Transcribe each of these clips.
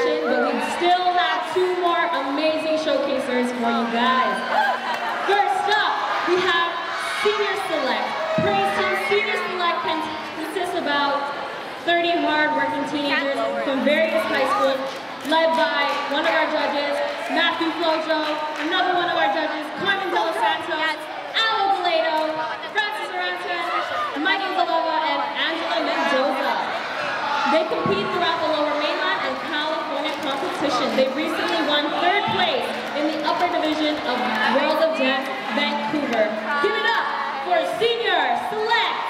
fashion, but we still have two more amazing showcasers for you guys. First up, we have Senior Select. Praise Team Senior Select consists of about 30 hardworking teenagers from various high schools, led by one of our judges, Matthew Flojo, another one of our judges, Carmen De Los Santos, Alan Galado, Francis Arantes, Michael Zalova, and Angela Mendoza. They compete throughout the lower competition. They recently won third place in the upper division of World of Dance Vancouver. Give it up for Senior Select.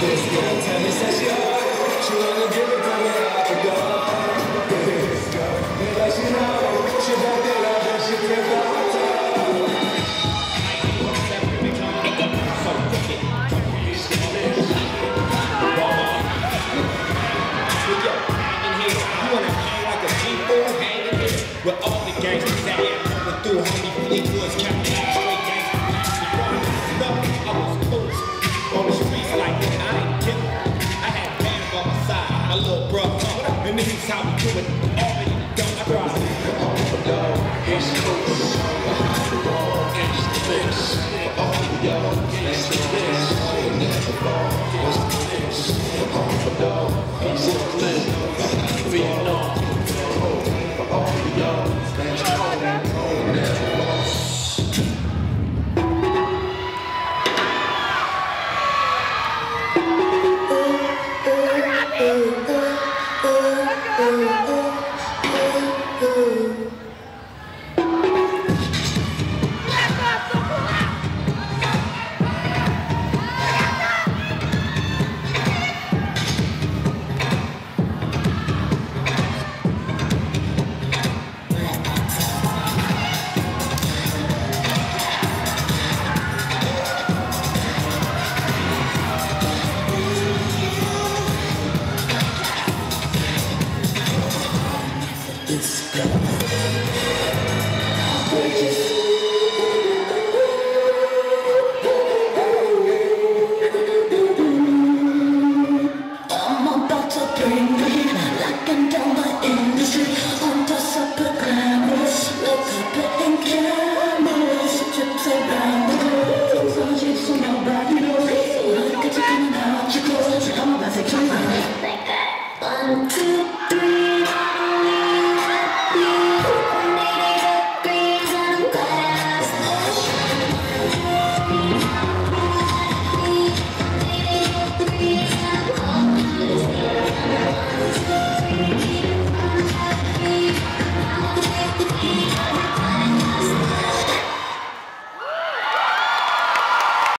This girl Thank you.